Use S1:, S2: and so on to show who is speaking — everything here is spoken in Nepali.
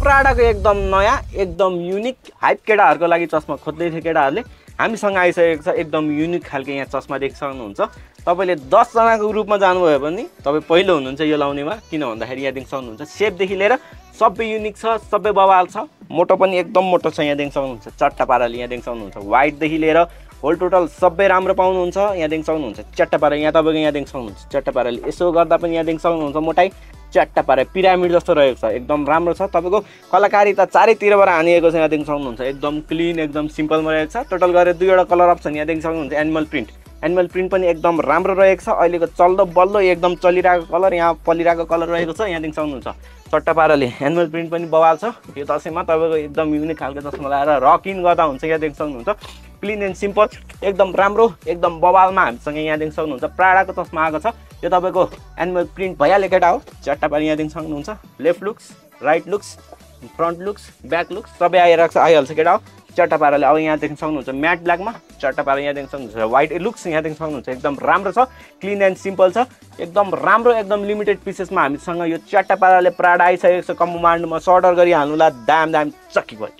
S1: प्राडाको एकदम नयाँ एकदम युनिक हाइप केटाहरूको लागि चस्मा खोज्दै थियो केटाहरूले। हामीसँग आइसकेको छ एकदम युनिक खालको यहाँ चस्मा देख सक्नुहुन्छ। तपाईँले दसजनाको ग्रुपमा जानुभयो भने तपाईँ पहिलो हुनुहुन्छ यो लाउनेमा किन भन्दाखेरि यहाँदेखि सक्नुहुन्छ। सेपदेखि लिएर सबै युनिक छ सबै बवाल छ। मोटो पनि एकदम मोटो छ यहाँदेखि सक्नुहुन्छ। चट्टा पाराले यहाँदेखि सक्नुहुन्छ। वाइटदेखि लिएर होल टोटल सबै राम्रो पाउनुहुन्छ। यहाँदेखि सक्नुहुन्छ। चट्टा पारा यहाँ तपाईँको यहाँदेखि सक्नुहुन्छ। चट्टा पाराले यसो गर्दा पनि यहाँदेखि सक्नुहुन्छ। मोटाइ च्याट्टा पारे पिरामिड जस्तो रहेको छ एकदम राम्रो छ। तपाईँको कलाकारिता चारैतिरबाट हानिएको छ यहाँदेखि सक्नुहुन्छ। एकदम क्लिन एकदम सिम्पलमा रहेको छ। टोटल गरेर दुईवटा कलर अप्सन यहाँदेखि सक्नुहुन्छ एनिमल प्रिन्ट एनिमल प्रिन्ट पनि एकदम राम्रो रहेको छ। अहिलेको चल्दो बल्दो एकदम चलिरहेको कलर यहाँ पलिरहेको कलर रहेको छ यहाँदेखि सक्नुहुन्छ चट्टा पाराले एनिमल प्रिन्ट पनि बवाल छ। यो दसैँमा तपाईँको एकदम युनिक खालको चस्मा लगाएर रकिन गर्दा हुन्छ यहाँदेखि सक्नुहुन्छ क्लिन एन्ड सिम्पल एकदम राम्रो एकदम बवालमा हामीसँग यहाँदेखि सक्नुहुन्छ प्राडाको चस्मा आएको छ। यो तपाईँको एनिमल प्रिन्ट भइहाल्यो केटा हो। चट्टा पारा यहाँदेखि सक्नुहुन्छ। Left looks right looks front looks back looks सबै आइरहेको छ आइहाल्छ केटा हो। चट्टा पाराले अब यहाँदेखि सक्नुहुन्छ म्याट ब्ल्याकमा चट्टा पारा यहाँदेखि सक्नुहुन्छ। वाइट लुक्स यहाँदेखि सक्नुहुन्छ। एकदम राम्रो छ। क्लिन एन्ड सिम्पल छ। एकदम राम्रो एकदम लिमिटेड पिसेसमा हामीसँग यो चट्टा पाराले प्राडा आइसकेको छ। कम्बो मार्नुमा सर्डर गरिहाल्नुलाई दाम दाम चक्की भयो